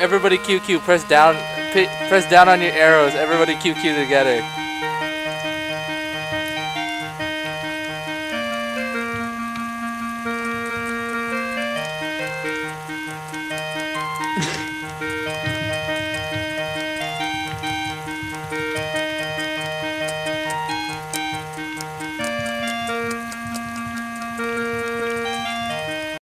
Everybody QQ, press down, press down on your arrows. Everybody QQ together.